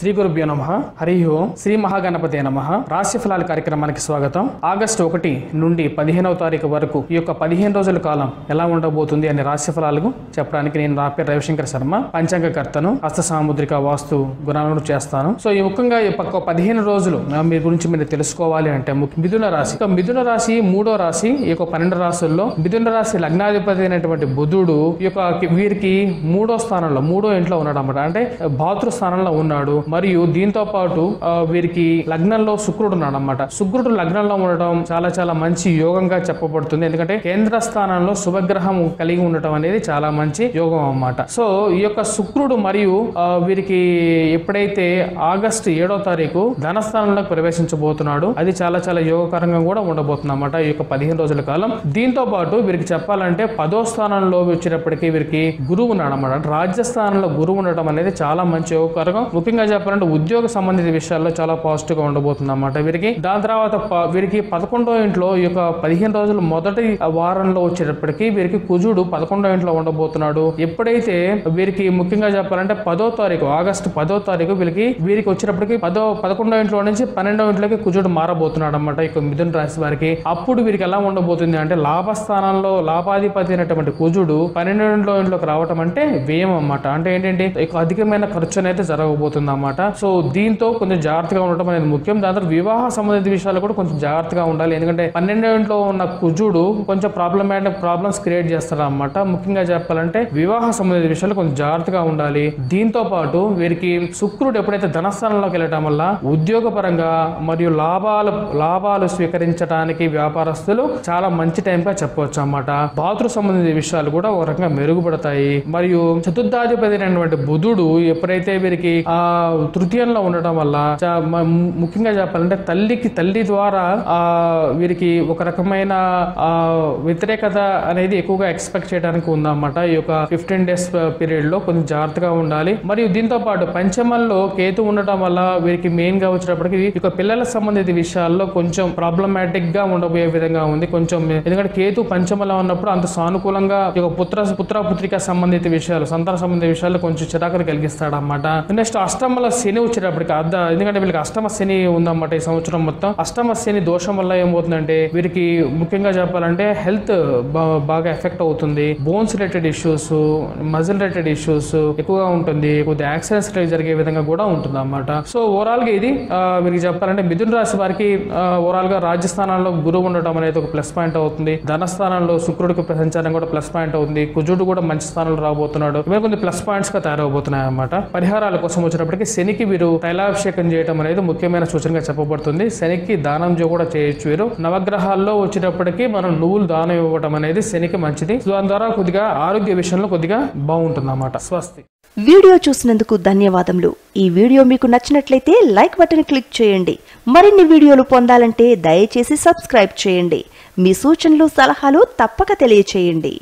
శ్రీ గురుభ్యో నమ. హరి ఓం. శ్రీ మహాగణపతి నమ. రాశి ఫలాల కార్యక్రమానికి స్వాగతం. ఆగస్టు ఒకటి నుండి పదిహేనవ తారీఖు వరకు ఈ యొక్క పదిహేను రోజుల కాలం ఎలా ఉండబోతుంది అనే రాశి ఫలాలకు చెప్పడానికి నేను నా పేరు రవిశంకర్ శర్మ పంచాంగకర్తను హస్త సాముద్రిక వాస్తు గుణాలను చేస్తాను. సో ఈ ముఖ్యంగా ఈ పక్క పదిహేను రోజులు మీ గురించి మీరు తెలుసుకోవాలి అంటే ముఖ్య- మిథున రాశి. మిథున రాశి మూడో రాశి ఈ యొక్క పన్నెండు రాశుల్లో మిథున రాశి లగ్నాధిపతి అయినటువంటి బుధుడు ఈ యొక్క వీరికి మూడో స్థానంలో మూడో ఇంట్లో ఉన్నాడు అన్నమాట. అంటే భాతృ స్థానంలో ఉన్నాడు మరియు దీంతో పాటు వీరికి లగ్నంలో శుక్రుడు ఉన్నాడు అనమాట శుక్రుడు లగ్నంలో ఉండటం చాలా చాలా మంచి యోగంగా చెప్పబడుతుంది. ఎందుకంటే కేంద్ర స్థానంలో శుభగ్రహం కలిగి ఉండటం అనేది చాలా మంచి యోగం అన్నమాట. సో ఈ యొక్క శుక్రుడు మరియు వీరికి ఎప్పుడైతే ఆగస్టు ఏడో తారీఖు ధనస్థానంలోకి ప్రవేశించబోతున్నాడు అది చాలా చాలా యోగకరంగా కూడా ఉండబోతుంది అన్నమాట ఈ యొక్క పదిహేను రోజుల కాలం. దీంతో పాటు వీరికి చెప్పాలంటే పదో స్థానంలో వచ్చినప్పటికీ వీరికి గురువు ఉన్నాడు అనమాట రాజ్యస్థానంలో గురువు ఉండటం అనేది చాలా మంచి యోగకరంగా ముఖ్యంగా చెప్పాలంటే ఉద్యోగ సంబంధిత విషయాల్లో చాలా పాజిటివ్గా ఉండబోతుంది అనమాట వీరికి దాని తర్వాత వీరికి పదకొండో ఇంట్లో ఈ యొక్క పదిహేను రోజులు మొదటి వారంలో వచ్చేటప్పటికి వీరికి కుజుడు పదకొండో ఇంట్లో ఉండబోతున్నాడు. ఎప్పుడైతే వీరికి ముఖ్యంగా చెప్పాలంటే పదో తారీఖు ఆగస్టు పదో తారీఖు వీరికి వీరికి వచ్చేటప్పటికి పదో పదకొండో ఇంట్లో నుంచి పన్నెండో ఇంట్లోకి కుజుడు మారబోతున్నాడు అనమాట ఈ మిథున రాశి వారికి. అప్పుడు వీరికి ఎలా ఉండబోతుంది అంటే లాభస్థానంలో లాభాధిపతి అయినటువంటి కుజుడు పన్నెండో ఇంట్లోకి రావటం అంటే వ్యయం అన్నమాట. అంటే ఏంటంటే అధికమైన ఖర్చు అనేది జరగబోతుంది అన్నమాట సో దీంతో కొంచెం జాగ్రత్తగా ఉండటం అనేది ముఖ్యం. దాని తర్వాత వివాహ సంబంధిత విషయాలు కూడా కొంచెం జాగ్రత్తగా ఉండాలి. ఎందుకంటే పన్నెండో ఇంట్లో ఉన్న కుజుడు కొంచెం ప్రాబ్లమాటిక్ ప్రాబ్లమ్స్ క్రియేట్ చేస్తారు అనమాట ముఖ్యంగా చెప్పాలంటే వివాహ సంబంధిత విషయాలు కొంచెం జాగ్రత్తగా ఉండాలి. దీంతో పాటు వీరికి శుక్రుడు ఎప్పుడైతే ధనస్థానంలోకి వెళ్ళటం వల్ల ఉద్యోగపరంగా మరియు లాభాలు లాభాలు స్వీకరించడానికి వ్యాపారస్తులు చాలా మంచి టైం గా చెప్పవచ్చు అన్నమాట బాతృ సంబంధించిన విషయాలు కూడా ఒక రకంగా మెరుగుపడతాయి. మరియు చతుర్థాధిపతి అయినటువంటి బుధుడు ఎప్పుడైతే వీరికి ఆ తృతీయంలో ఉండటం వల్ల చా- ముఖ్యంగా చెప్పాలంటే తల్లికి తల్లి ద్వారా ఆ వీరికి ఒక రకమైన వ్యతిరేకత అనేది ఎక్కువగా ఎక్స్పెక్ట్ చేయడానికి ఉందన్నమాట. ఈ యొక్క ఫిఫ్టీన్ డేస్ పీరియడ్లో కొంచెం జాగ్రత్తగా ఉండాలి. మరియు దీంతో పాటు పంచమంలో కేతు ఉండటం వల్ల వీరికి మెయిన్గా వచ్చేటప్పటికి ఈ యొక్క పిల్లల సంబంధిత విషయాల్లో కొంచెం ప్రాబ్లమాటిక్గా ఉండబోయే విధంగా ఉంది. కొంచెం ఎందుకంటే కేతు పంచమలో ఉన్నప్పుడు అంత సానుకూలంగా ఈ పుత్ర పుత్ర పుత్రిక సంబంధిత విషయాలు సంతాన సంబంధిత విషయాలు కొంచెం చిరాకులు కలిగిస్తాడు అన్నమాట నెక్స్ట్ అష్టమల శని వచ్చేటప్పటికి అర్ధ ఎందుకంటే వీళ్ళకి అష్టమ శని ఉందన్నమాట ఈ సంవత్సరం మొత్తం. అష్టమ శని దోషం వల్ల ఏమవుతుందంటే వీరికి ముఖ్యంగా చెప్పాలంటే హెల్త్ బాగా ఎఫెక్ట్ అవుతుంది. Bones related issues muscle related issues ఎక్కువగా ఉంటుంది. కొద్దిగా యాక్సిడెంట్స్ జరిగే విధంగా కూడా ఉంటుంది అన్నమాట సో ఓవరాల్గా ఇది ఆ, వీరికి చెప్పాలంటే మిథున రాశి వారికి ఓవరాల్గా రాజస్థానాల్లో గురువు ఉండటం అనేది ఒక ప్లస్ పాయింట్ అవుతుంది. ధనస్థానంలో శుక్రుడికి సంచారం కూడా ప్లస్ పాయింట్ అవుతుంది. కుజుడు కూడా మంచి స్థానంలో రాబోతున్నాడు. ఇవన్నీ కొన్ని ప్లస్ పాయింట్స్గా తయారవబోతున్నాయి అన్నమాట పరిహారాల కోసం వచ్చినప్పటికీ శనికి వీరు తైలాభిషేకం చేయడం అనేది ముఖ్యమైన సూచనగా చెప్పబడుతుంది. శనికి దానం కూడా చేయొచ్చు వీరు. నవగ్రహాల్లో వచ్చేటప్పటికి మనం నువ్వులు దానం ఇవ్వడం అనేది శనికి మంచిది. దాని ద్వారా కొద్దిగా ఆరోగ్య విషయంలో కొద్దిగా బాగుంటుంది అన్నమాట స్వస్తి. వీడియో చూసినందుకు ధన్యవాదములు. ఈ వీడియో మీకు నచ్చినట్లయితే లైక్ బటన్ క్లిక్ చేయండి. మరిన్ని వీడియోలు పొందాలంటే దయచేసి సబ్స్క్రైబ్ చేయండి. మీ సూచనలు సలహాలు తప్పక తెలియచేయండి.